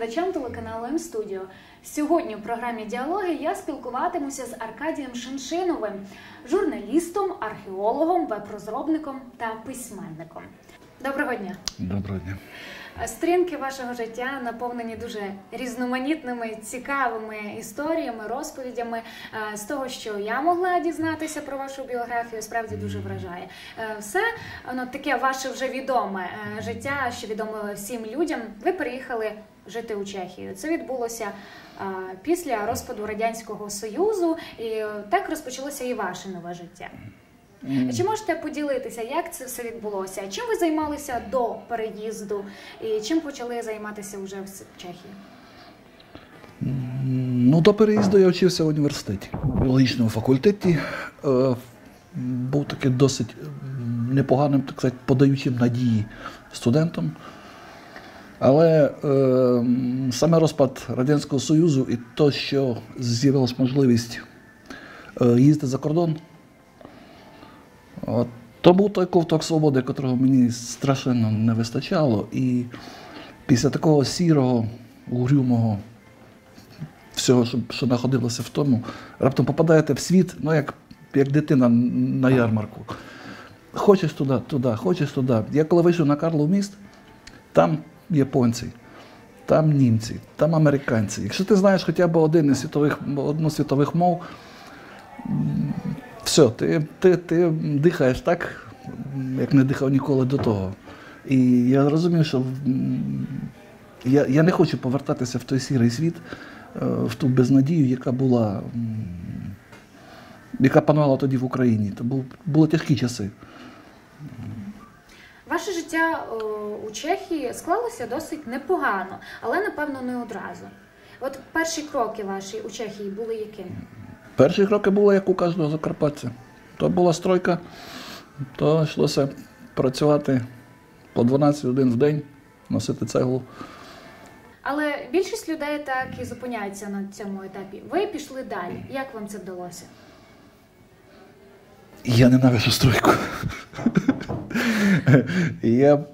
Глядачам телеканалу М-студіо. Сьогодні в програмі Діалоги я спілкуватимуся з Аркадієм Шиншиновим, журналістом, археологом, веб-розробником та письменником. Доброго дня! Доброго дня. Стрінки вашого життя наповнені дуже різноманітними, цікавими історіями, розповідями. Е, З того, що я могла дізнатися про вашу біографію, справді дуже вражає. Е, Все воно таке ваше вже відоме е, життя, що відомо всім людям. Ви переїхали жити у Чехію. Це відбулося після розпаду радянського союзу, і так розпочалося і ваше нове життя. Чи можете поділитися, як це все відбулося? Чим ви займалися до переїзду, і чим почали займатися вже в Чехії? Ну, до переїзду я вчився в університеті, в біологічному факультеті. Е, Був таким досить непоганим, так сказати, подаючим надії студентом. Але е, саме розпад Радянського Союзу і то, що з'явилася можливість е, їздити за кордон, от, то був той ковток свободи, котрого мені страшенно не вистачало. І після такого сірого, угрюмого всього, що, що знаходилося в тому, раптом попадаєте в світ, ну як, як дитина на ярмарку. Хочеш туди, туди, хочеш туди. Я коли вийшов на Карлов міст, там японці, там німці, там американці. Якщо ти знаєш хоча б один із світових, одну з світових мов, все, ти, ти, ти дихаєш так, як не дихав ніколи до того. І я розумів, що я, я не хочу повертатися в той сірий світ, е, в ту безнадію, яка була, яка панувала тоді в Україні. То був, були тяжкі часи. Ваше життя е, у Чехії склалося досить непогано, але напевно не одразу. От перші кроки ваші у Чехії були якими? Перші кроки були, як у кожного закарпатця. То була стройка, то йшлося працювати по 12 годин в день, носити цеглу. Але більшість людей так і зупиняється на цьому етапі. Ви пішли далі. Як вам це вдалося? Я ненавижу стройку. Я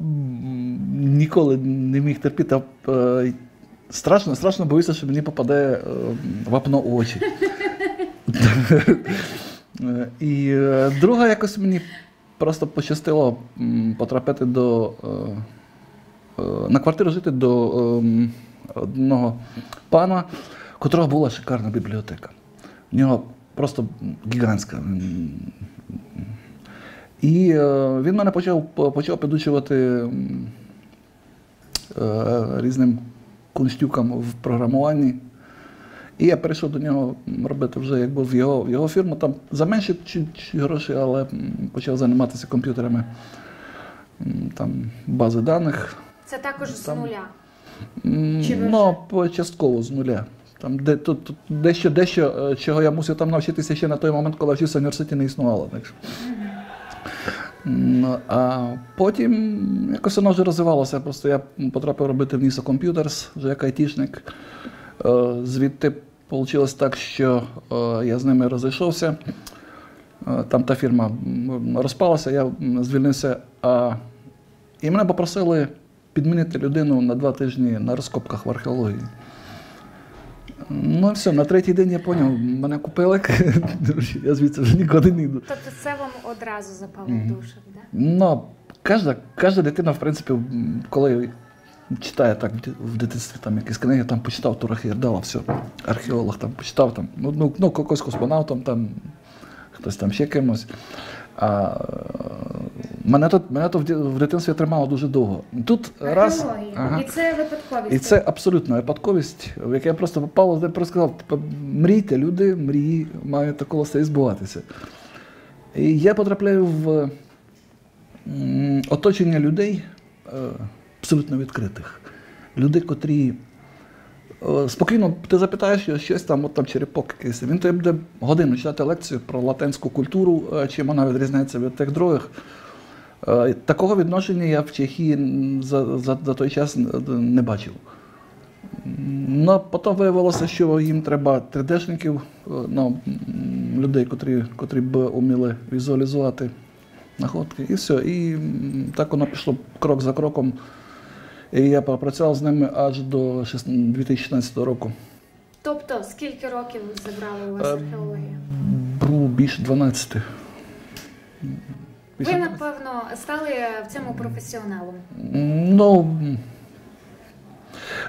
ніколи не міг терпіти. Страшно, страшно боюся, що мені попаде е, вапно у очі. І е, друга якось мені просто пощастило потрапити до е, на квартиру жити до одного пана, у котрого була шикарна бібліотека. В нього просто гігантська. І е, він мене почав, почав підучувати е, різним кунштюкам в програмуванні. І я перейшов до нього робити вже якби в його, в його фірму. Там за менші гроші, але почав займатися комп'ютерами, там бази даних. Це також з нуля. Чи Ну, частково з нуля. Там де, тут, тут дещо, дещо, е, чого я мусив там навчитися ще на той момент, коли вчився в університеті, не існувало. Так що. А потім якось воно вже розвивалося. Просто я потрапив робити в Ніса Computers, вже як айтішник. Е, Звідти вийшло так, що е, я з ними розійшовся. Е, Там та фірма розпалася, я звільнився. А... І мене попросили підмінити людину на два тижні на розкопках в археології. Ну, все, на третій день я зрозумів, мене купили, я звідси вже нікуди не йду. Тобто це вам одразу запало в душу, да? Ну, кожна, кожна дитина, в принципі, коли читає так в дитинстві там якісь книги, там почитав Тура Гердала, все, археолог там почитав там, ну, ну, ну когось космонавтом, там, хтось там ще кимось. А мене тут, мене тут в дитинстві тримало дуже довго. Тут раз. Ага. І це випадковість. І це абсолютна випадковість, в яке я просто попав, де просто сказав, типу, мрійте, люди, мрії мають такого все і збуватися. І я потрапляю в оточення людей е, абсолютно відкритих. Людей, котрі спокійно ти запитаєш його щось там, от там черепок якийсь. Він тобі буде годину читати лекцію про латинську культуру, е, чим вона відрізняється від тих других. Е, Такого відношення я в Чехії за, за, за той час не бачив. Ну, потім виявилося, що їм треба 3D-шників, е, ну, людей, котрі, котрі б уміли візуалізувати находки, і все. І так воно пішло крок за кроком. І я попрацював з ними аж до 2016 року. Тобто, скільки років забрали у вас Е, археологія? Було більше 12. Ви, напевно, стали в цьому професіоналом. Ну.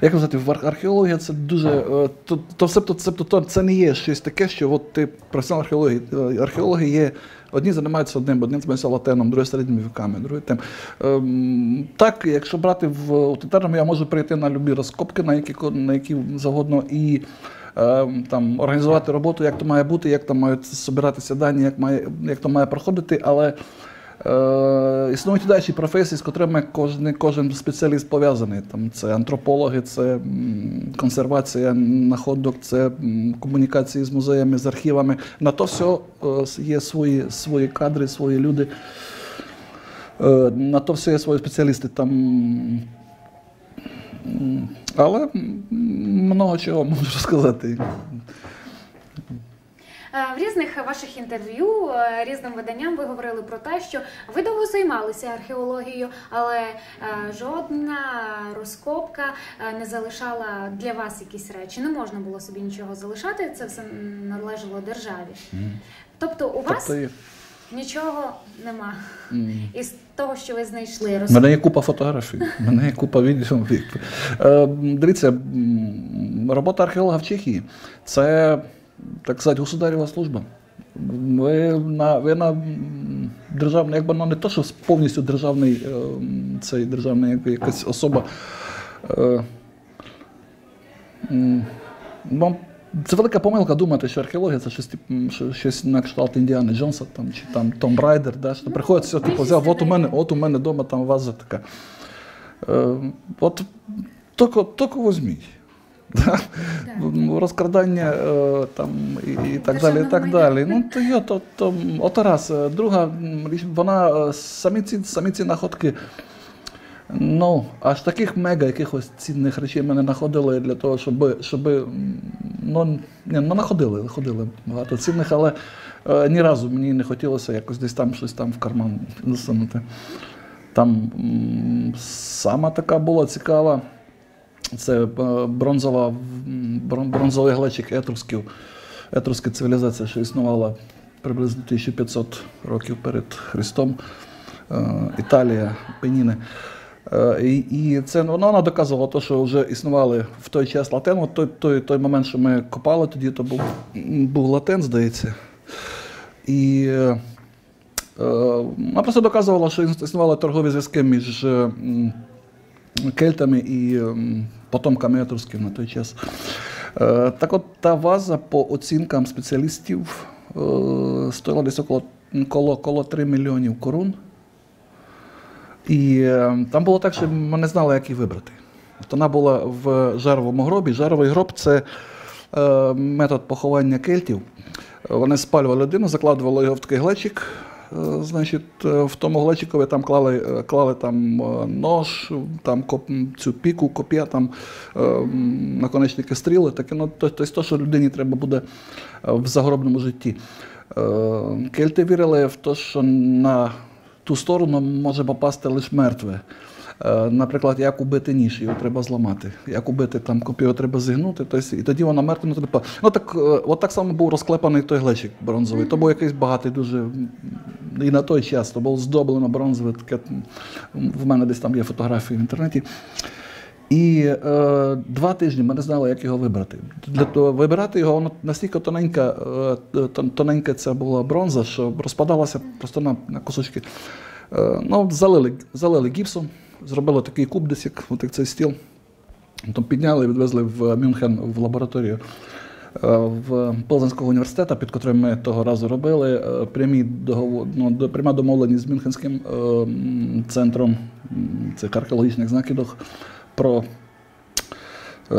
Як казати, в археологія це дуже. е, То, то, все, то, це, то, це не є щось таке, що от ти професіонал археології. Е, Археологи є. Одні займаються одним, одні займаються латином, другі середніми віками, другі тим. Ем, так, якщо брати в утилітарному, я можу прийти на любі розкопки, на які, на які завгодно, і ем, там, організувати роботу, як то має бути, як там мають збиратися дані, як, має, як то має проходити, але існують і далі професії, з котрими кожен, кожен спеціаліст пов'язаний. Там це антропологи, це консервація находок, це комунікації з музеями, з архівами. На то все е, є свої, свої кадри, свої люди. Е, на то все є свої спеціалісти. Там, але много чого можу розказати. Е, В різних ваших інтерв'ю е, різним виданням ви говорили про те, що ви довго займалися археологією, але е, жодна розкопка не залишала для вас якісь речі. Не можна було собі нічого залишати. Це все належало державі. Тобто, у вас Тобто, нічого нема із того, що ви знайшли. У мене є купа фотографій, мене є купа відео. Дивіться, робота археолога в Чехії це, так сказати, государєва служба. Ви на, ви на державний, якби ну, не то, що повністю державний е, цей державний як- якась особа. Е, Вам це велика помилка думати, що археологія це щось, щось на кшталт Індіани Джонса там, чи там Том Райдер, да, що приходить, все, типу, взяв, от у мене, от у мене вдома там ваза така. Е, от тільки, тільки Да? Розкрадання е, там, і, і так далі. і так далі. Ну, то є, то, то, от раз. Е, Друга, річ, вона е, самі ці, самі ці находки. Ну, аж таких мега якихось цінних речей ми не знаходили для того, щоб, щоб ну, ні, ну находили, находили багато цінних, але е, ні разу мені не хотілося якось десь там щось там в карман засунути. Там м, сама така була цікава. Це е, бронзова, бронзовий глечик етрусків, етруська цивілізація, що існувала приблизно 1500 років перед Христом. Е, Італія, Пеніни. Е, І, і це ну, вона доказувала те, що вже існували в той час латен. От той, той, той момент, що ми копали тоді, то був, був латен, здається. І е, вона просто доказувала, що існували торгові зв'язки між кельтами і потомками етрусків на той час. Е, Так от та ваза по оцінкам спеціалістів е, стоїла десь около коло, коло 3 мільйонів корун. І е, там було так, що ми не знали, як її вибрати. От Вона була в жаровому гробі. Жаровий гроб це е, метод поховання кельтів. Вони спалювали людину, закладували його в такий глечик. Е, Значить, е, в тому глечикові там клали, е, клали там нож, там цю піку, коп'я, там наконечники стріли. Таке, ну, то, то, то, що людині треба буде в загробному житті. Кельти вірили в те, що на ту сторону може попасти лише мертве. Е, Наприклад, як убити ніж, його треба зламати. Як убити там копію треба зігнути, тобто, і тоді вона мертва. Ну, типу, ну так, е, от так само був розклепаний той глечик бронзовий. То був якийсь багатий дуже. І на той час то було здоблено бронзове. Таке, в мене десь там є фотографії в інтернеті. І е, два тижні ми не знали, як його вибрати. Для того вибирати його воно настільки тоненька, е, тоненька ця була бронза, що розпадалася просто на, на кусочки. Е, ну, залили, залили гіпсом, зробили такий куб, десь як, от цей стіл. Там підняли і відвезли в Мюнхен в лабораторію е, в Пилзенського університету, під котрим ми того разу робили. е, Прямі договор, ну, пряма домовленість з Мюнхенським е, центром цих археологічних знаків про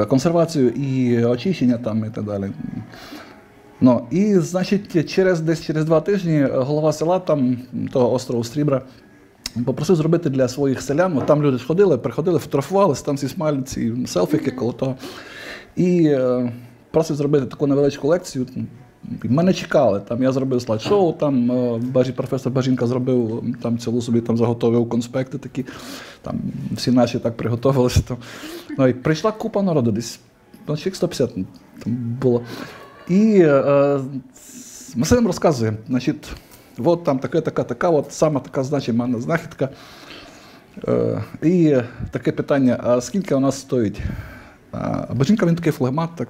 консервацію і очищення там і так далі. Ну, і, значить, через десь через два тижні голова села там, того острову Стрібра, попросив зробити для своїх селян. Там люди ж ходили, приходили, фотографувалися, там ці смайлі, ці селфіки коло того. І е, просив зробити таку невеличку лекцію, Мене чекали. Там я зробив слайд-шоу, там е, професор Бажінка зробив там цілу собі там заготовив конспекти такі. Там всі наші так приготувалися. Там. Ну, і прийшла купа народу, десь ну, чоловік 150 там було. І е, Масилим розказує, значить, от там така, така, така, от саме така значима знахідка. Е, і таке питання: а скільки вона стоїть? А Божінка він такий флегмат, так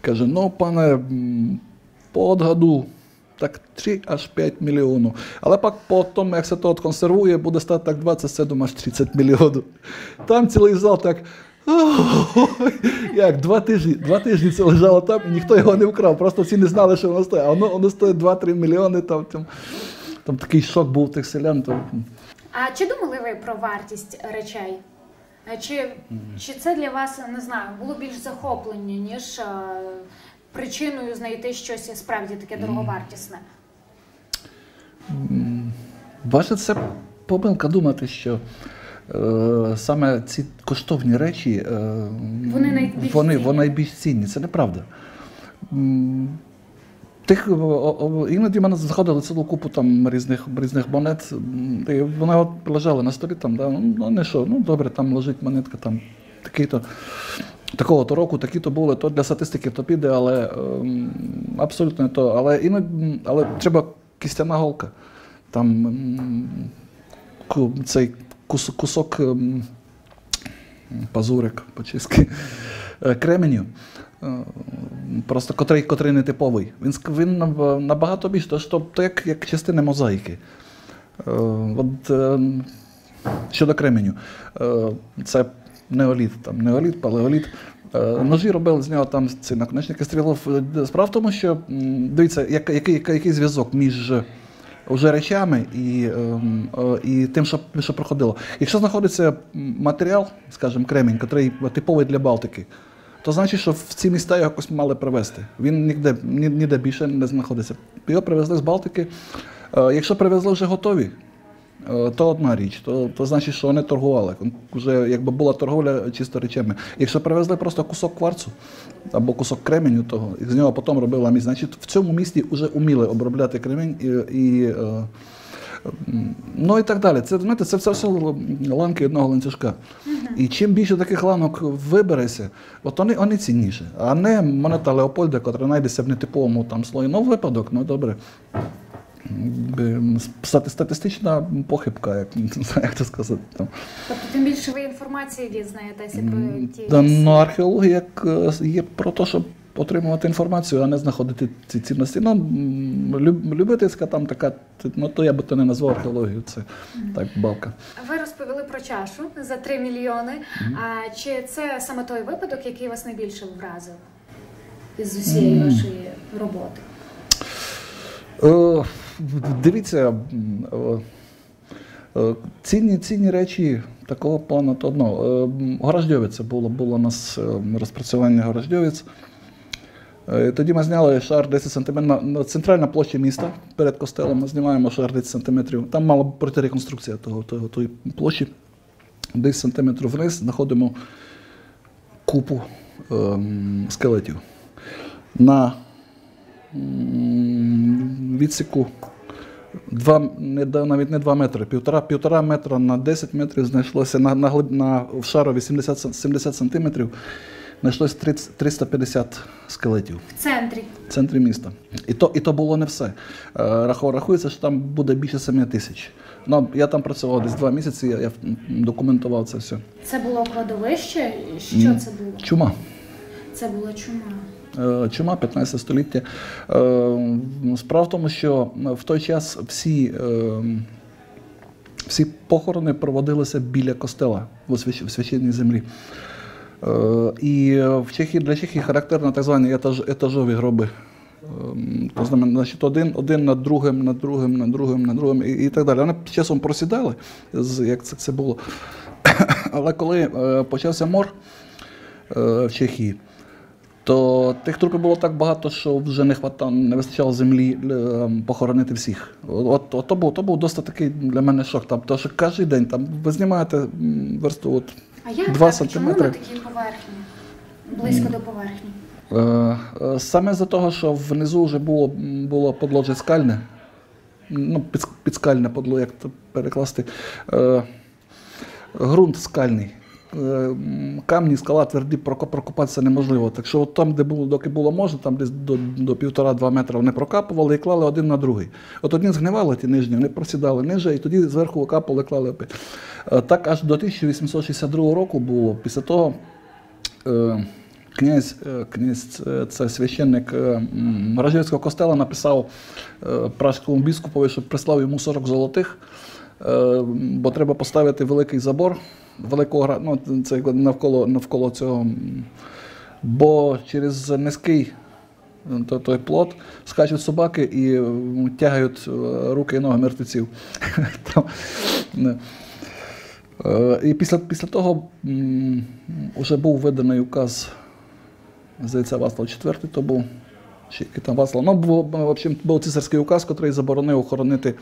каже: ну, пане, по так 3 аж 5 мільйонів. Але пак по тому, як це то консервує, буде стати так 27 аж 30 мільйонів. Там цілий зал так. «Ой, Як два тижні, два тижні це лежало там, і ніхто його не вкрав. Просто всі не знали, що воно стоїть. А воно, воно стоїть 2-3 мільйони. Там, там, там такий шок був тих селян. То, А чи думали ви про вартість речей? Чи, чи це для вас не знаю, було більш захоплення, ніж е, причиною знайти щось справді таке дороговартісне? Бачите, це помилка думати, що саме ці коштовні речі е, Вони найбільш вони, цінні. вони найбільш цінні. Це неправда. Тих, іноді в мене заходили цілу купу там різних, різних монет, і вони от лежали на столі, там, да, ну, ну не що, ну добре, там лежить монетка, там такий-то, такого-то року, такі-то були, то для статистики то піде, але ем, абсолютно не то. Але іноді, але треба кістяна голка. Там м, ку- цей кус- кусок ем, пазурик по-чеськи, е, кременю. е, Просто котрий, котрий не типовий. Він, він набагато більше, то, що, то як, як частина мозаїки. Е, От, щодо кременю, це неоліт, там, неоліт, палеоліт. Ножі робили з нього там ці наконечники стрілов. Справа в тому, що дивіться, як- який, який, який зв'язок між вже речами і, ем, е, і тим, що, що проходило. Якщо знаходиться матеріал, скажімо, кремінь, який типовий для Балтики, то значить, що в ці міста його якось мали привезти. Він ніде, ні- ніде більше не знаходиться. Його привезли з Балтики. Е, Якщо привезли вже готові, то одна річ, то, то значить, що вони торгували. Вже якби була торговля чисто речами. Якщо привезли просто кусок кварцу або кусок кременю, того, і з нього потім робили ламість, значить в цьому місті вже вміли обробляти кремінь і. і е, Ну і так далі. Це, знаєте, це, це все ланки одного ланцюжка. І чим більше таких ланок вибереться, от вони, вони цінніші. А не монета Леопольда, яка знайдеться в нетиповому там слої. Ну, випадок, ну добре. Статистична похибка, як, не знаю, як це сказати. Там. Тобто, тим більше ви інформації дізнаєтеся про ті. Ну, археологія як, е, є про те, щоб отримувати інформацію, а не знаходити ці цінності. Ну, любительська там така, ну то я би то не назвав археологією, це так балка. Ви розповіли про чашу за 3 мільйони. А чи це саме той випадок, який вас найбільше вразив із усієї вашої роботи? Е, Дивіться, е, е, цінні, цінні речі такого плану то одно. Е, Горождьовець було, було у нас розпрацювання Горождьовець. Тоді ми зняли шар 10 см на, на центральна площа міста перед костелом. Ми знімаємо шар 10 см. Там мала пройти реконструкція того, того, тої площі. 10 см вниз знаходимо купу ем, скелетів. На м, відсіку два, не, навіть не 2 метри, півтора, півтора метра на 10 метрів знайшлося на, на, глиб- на в шарові 70, 70 сантиметрів, знайшлося 30, 350 скелетів В центрі. в центрі міста. І то, і то було не все. Е, Рахується, що там буде більше 7 тисяч. Ну, я там працював десь два місяці, я, я документував це все. Це було кладовище? Що це було? Чума. Це була чума. Е, Чума 15 століття. Е, Справа в тому, що в той час всі, е, всі похорони проводилися біля костела в священній землі. Е, І в Чехії для Чехії характерно так звані етаж, етажові гроби. Значить, один, один над другим, над другим, над другим, над другим і, і так далі. Вони часом просідали, як це, це було. Але коли е, почався мор е, в Чехії, то тих трупів було так багато, що вже не хватало, не вистачало землі е, похоронити всіх. От, от то був то був досить такий для мене шок. Там, тому що кожен день там ви знімаєте версту от А як Два так? Чому на такій поверхні? Близько до поверхні. Е, е, Саме за того, що внизу вже було, було подлоджя скальне, ну, під, підскальне подло, як це перекласти. Е, ґрунт скальний. Е, Камні, скала тверді, проко- прокопатися неможливо. Так що от там, де було, доки було можна, там десь до, до півтора-два метра вони прокапували і клали один на другий. От одні згнивали ті нижні, вони просідали ниже, і тоді зверху окапали, клали. Е, Так аж до 1862 року було. Після того е, князь, князь це, священник е, м, костела написав пражському біскупові, щоб прислав йому 40 золотих, бо треба поставити великий забор, великого ну, це навколо, навколо цього. Бо через низький е, то- той плот скачуть собаки і тягають е, руки і ноги мертвеців. Е, І після, після того вже був виданий указ, здається, Васлав IV, то був чи там Васлав. Ну, був, в общем, був цисарський указ, який заборонив охоронити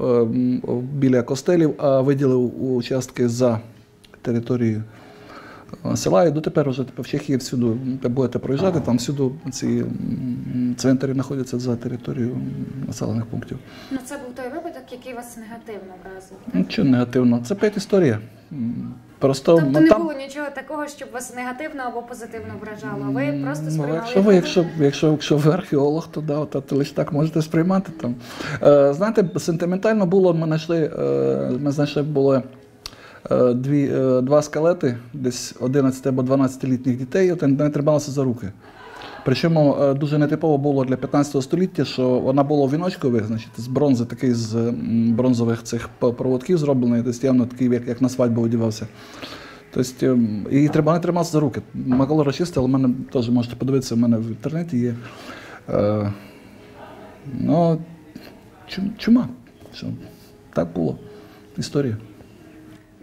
е, біля костелів, а виділив участки за територією е, села. І дотепер вже типу, в Чехії всюди, де будете проїжджати, там всюди ці цвинтарі знаходяться за територією населених пунктів. Ну це був той випадок, який вас негативно вразив. так? Нічого негативного. Це п'ять історія. Просто Тобто ну, не там, було нічого такого, щоб вас негативно або позитивно вражало. Ви просто Ну, сприймали. якщо ви, якщо, якщо, якщо ви археолог, то да, то лише так можете сприймати там. Е, знаєте, сентиментально було, ми знайшли, е, ми знайшли були дві, е, два скелети, десь 11 або 12-літніх дітей, от вони трималися за руки. Причому е, дуже нетипово було для 15 століття, що вона була віночкових, значить, з бронзи, такий з бронзових цих проводків зроблений, десь явно такий, як, як на свадьбу одягався. Тобто, і треба не триматися за руки. Макало рочисте, але в мене теж можете подивитися, в мене в інтернеті є. Е, ну, чума. Що, так було. Історія.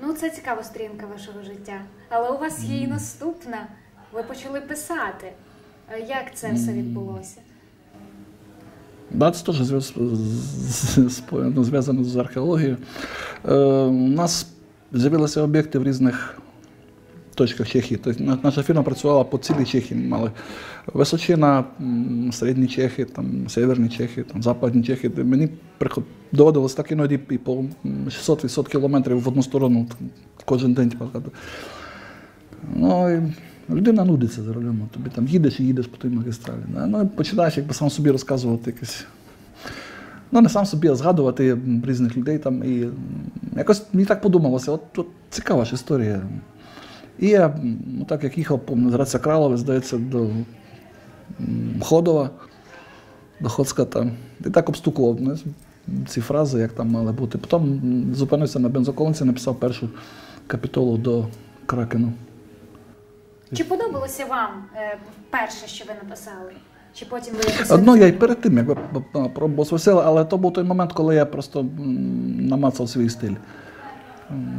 Ну, це цікава сторінка вашого життя. Але у вас є і наступна. Ви почали писати. Е, Як це все відбулося? Да, це теж ну, зв'язано з археологією. Е, у нас з'явилися об'єкти в різних точках Чехії. Тобто наша фірма працювала по цілій Чехії. Мали Височина, середні Чехи, там, северні Чехи, там, западні Чехи. Мені доводилось так іноді і по 600-800 кілометрів в одну сторону кожен день. Ну, і людина нудиться за рулем. Тобі там їдеш і їдеш по тій магістралі. Ну, і починаєш якби сам собі розказувати якесь. Ну, не сам собі, а згадувати різних людей там. І якось мені так подумалося, от, от цікава ж історія. І я, ну, так як їхав, помню, з Граця здається, до Ходова, до Хоцка там. І так обстукував ну, ці фрази, як там мали бути. Потім зупинився на бензоколонці, написав першу капітолу до Кракену. Чи подобалося вам е, перше, що ви написали? Чи потім ви Одно я й перед тим, якби п- пробував але то був той момент, коли я просто намацав свій стиль.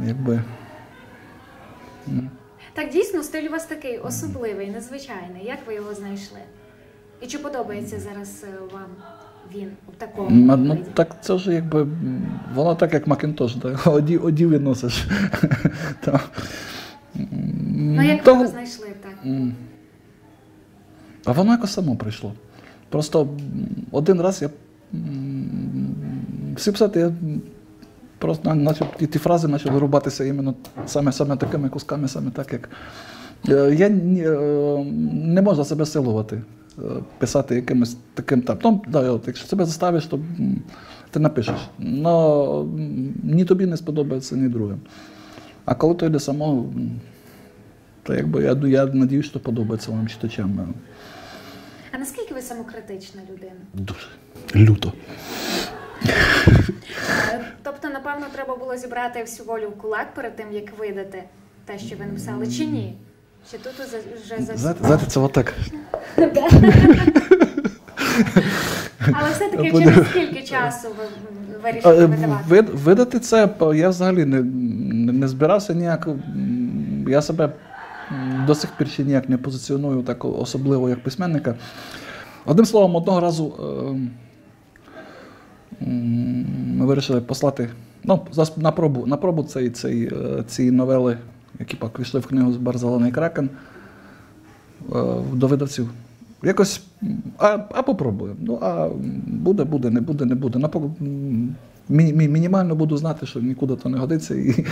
Якби. Так дійсно стиль у вас такий особливий, незвичайний. Як ви його знайшли? І чи подобається зараз е, вам він у такому Ну, виді? так це вже якби. Воно так, як Макінтош, так? одів, одів і носиш. Та. Ну як ви його знайшли так? А воно якось само прийшло. Просто один раз я всі писати, я просто на- почав ті, фрази почали вирубатися іменно саме, саме такими кусками, саме так, як. Е, Я е, не можу себе силувати, е, писати якимось таким там. Ну, да, от, якщо себе заставиш, то ти напишеш. Но ні тобі не сподобається, ні другим. А коли то йде само, то якби я, я надіюсь, що подобається вам читачам. А наскільки ви самокритична людина? Дуже люто. Е, Тобто, напевно, треба було зібрати всю волю в кулак перед тим, як видати те, що ви написали, чи ні? Чи тут вже за Знаєте, це отак. Але все-таки через скільки часу ви вирішили видавати? Видати це я взагалі не, не, збирався ніяк. Я себе до сих пір ще ніяк не позиціоную так особливо як письменника. Одним словом, одного разу е, м, ми вирішили послати ну, на пробу, на пробу цей, цей, е, ці новели, які пак війшли в книгу з Барзаланий Кракен е, до видавців. якось, а, а попробуємо. Ну, а буде, буде, не буде, не буде. Напо- мі- мі- мінімально буду знати, що нікуди то не годиться, і,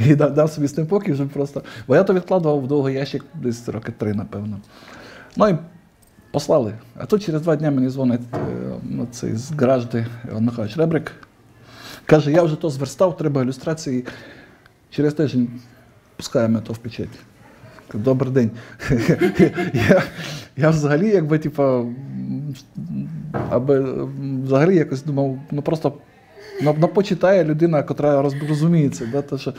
і да- дам собі з тим покій вже просто. Бо я то відкладував в довгий ящик десь роки три, напевно. Ну і послали. А тут через два дні мені дзвонить е, ну, цей з гаражди Іван Михайлович Ребрик. Каже, я вже то зверстав, треба ілюстрації. Через тиждень пускаємо то в печать. Добрий день. я, я взагалі, якби, типа, аби взагалі якось думав, ну просто ну, ну, почитає людина, яка розуміється. Да, то, що,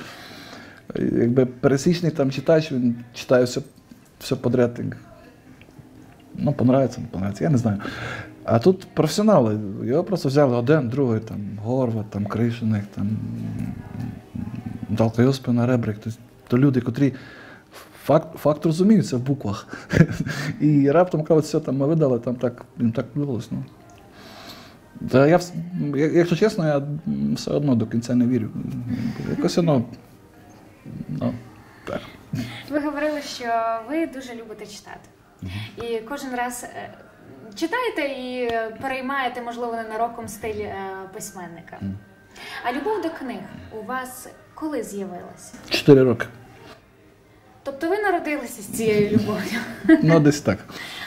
якби пересічний там читач, він читає все, все подряд. Ну, понравиться, не понравиться, я не знаю. А тут професіонали, його просто взяли один, другий, там, Горват, там, Кришиник, там, Далкайоспина, Ребрик. То, то люди, котрі факт, факт розуміються в буквах. І раптом кажуть, все, там, ми видали, там так, їм так вдалося. Ну. Та я, якщо чесно, я все одно до кінця не вірю. Якось воно. Ну, так. Ви говорили, що ви дуже любите читати. І кожен раз е, читаєте і переймаєте, можливо, ненароком стиль е, письменника. А любов до книг у вас коли з'явилася? Чотири роки. Тобто ви народилися з цією любов'ю. Ну, десь так.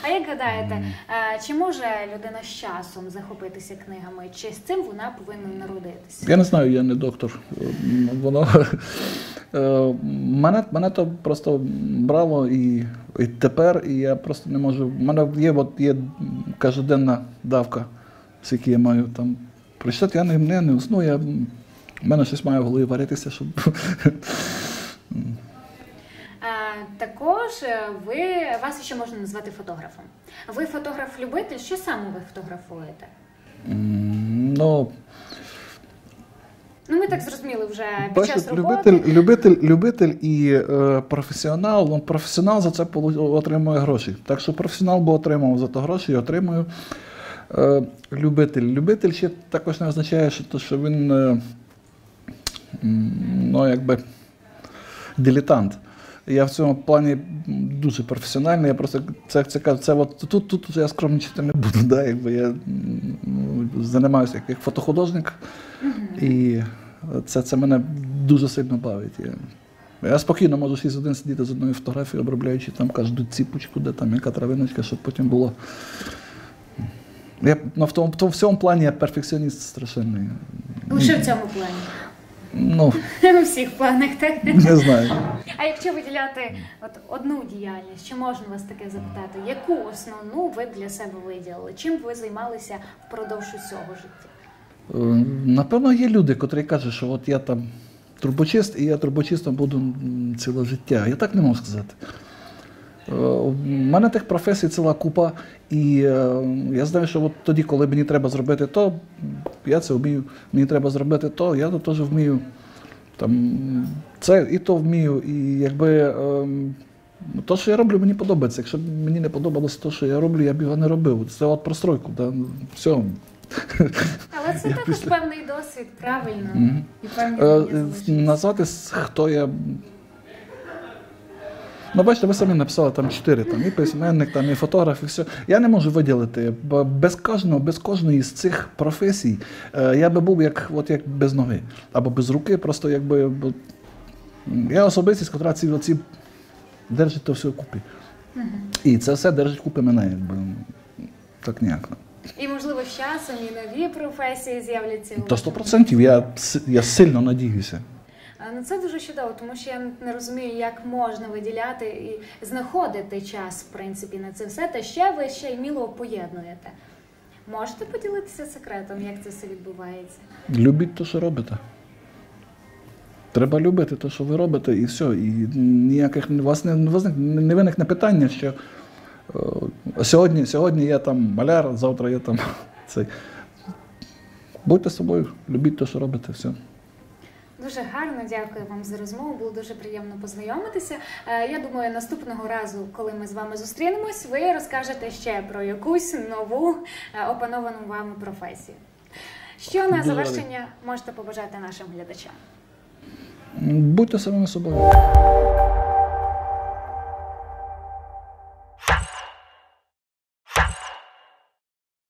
А як гадаєте, е, чи може людина з часом захопитися книгами, чи з цим вона повинна народитися? Я не знаю, я не доктор. Воно е, мене, мене то просто брало і, і тепер, і я просто не можу. У мене є, от, є кажденна давка, з скільки я маю там прочитати. Я не, не, не усну, я, в мене щось має в голові варитися, щоб. Також е, ви вас ще можна назвати фотографом. Ви фотограф-любитель. Що саме ви фотографуєте? ну, Ну, ми так зрозуміли вже під час Бачите, роботи. любитель, любитель, любитель і е, професіонал, ну, професіонал за це отримує гроші. Так що професіонал би отримав за то гроші і отримую. Е, любитель. Любитель ще також не означає, що, то, що він е, ну, якби дилетант. Я в цьому плані дуже професіональний. Я просто це, це кажу, це от тут, тут я скромничати не буду. Да? Якби я ну, займаюся як, як фотохудожник, і це, це мене дуже сильно бавить. Я, я спокійно можу 6 годин сидіти з одною фотографією, обробляючи там кожну ціпочку, де там яка травиночка, щоб потім було. Я, ну, в, тому, в цьому плані я перфекціоніст страшенний. Лише в цьому плані. Ну, У всіх планах, так? не знаю. А якщо виділяти от одну діяльність, чи можна вас таке запитати, яку основну ви для себе виділили? Чим ви займалися впродовж усього життя? Е, Напевно, є люди, котрі кажуть, що от я там трубочист, і я трубочистом буду ціле життя. Я так не можу сказати. У мене тих професій ціла купа, і е, я знаю, що от тоді, коли мені треба зробити то, я це вмію. Мені треба зробити то, я то теж вмію. Там, це і то вмію. І якби ем, то, що я роблю, мені подобається. Якщо мені не подобалося те, що я роблю, я б його не робив. Це от про стройку. Да? Все. Але це також певний досвід, правильно, Мгм. і певні Е. Назвати, хто я. Ну, бачите, ви самі написали там чотири, там і письменник, там і фотограф, і все. Я не можу виділити, бо без кожного, без кожної з цих професій е, я би був як, от як без ноги. Або без руки, просто якби. бо, Я особистість, яка ці оці держить то все вкупі. І це все держить купи мене, якби. Так ніяк. ну. І можливо з часом і нові професії з'являться. До 100% я, я сильно надіюся. А, Ну це дуже чудово, тому що я не розумію, як можна виділяти і знаходити час, в принципі, на це все. Та ще ви ще й міло поєднуєте. Можете поділитися секретом, як це все відбувається? Любіть те, що робите. Треба любити те, що ви робите, і все. І ніяких вас не, не не виникне питання, що е, сьогодні, сьогодні я там маляр, завтра я там цей. Будьте собою, любіть те, що робите, все. Дуже гарно, дякую вам за розмову. Було дуже приємно познайомитися. Е, Я думаю, наступного разу, коли ми з вами зустрінемось, ви розкажете ще про якусь нову е, опановану вами професію. Що на завершення можете побажати нашим глядачам? Будьте самими собою.